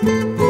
Música